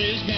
is